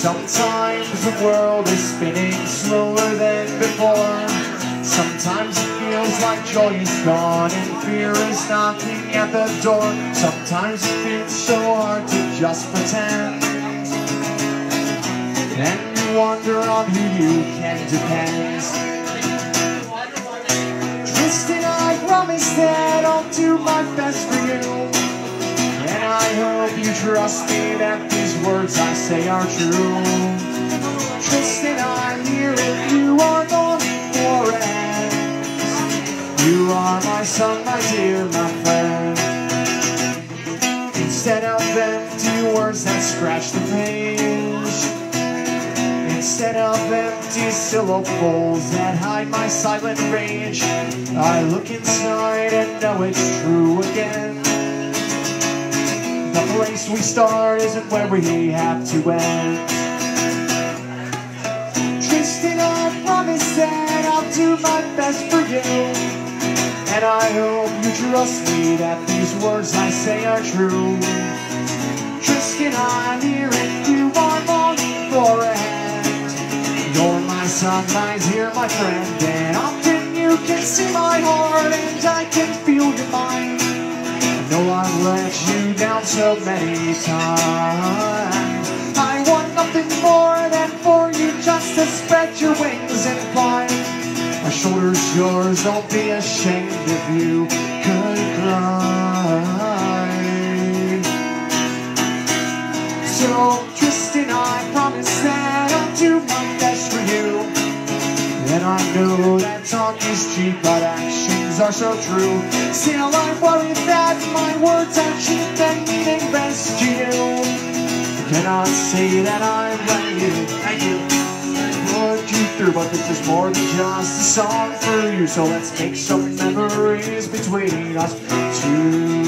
Sometimes the world is spinning slower than before. Sometimes it feels like joy is gone and fear is knocking at the door. Sometimes it feels so hard to just pretend. And you wonder on who you can depend. Tristan, I promise that I'll do my best for you. And I hope you trust me that these words I say are true. Tristan, I'm here if you are longing for it. You are my son, my dear, my friend. Instead of empty words that scratch the page. Instead of empty syllables that hide my silent rage. I look inside and know it's true again. The place we start isn't where we have to end. Tristan, I promise that I'll do my best for you. And I hope you trust me that these words I say are true. You're my my dear, my friend, and often you can see my heart and I can feel your mind. I know I've let you down so many times. I want nothing more than for you just to spread your wings and fly. My shoulder's yours, don't be ashamed if you could cry. So, Tristan, I promise that I'll do my. And I know that talk is cheap, but actions are so true. Still, I'm worried that my words are cheap and meaningless to you. Cannot say that ready. Thank you put you through, but this is more than just a song for you. So let's make some memories between us two.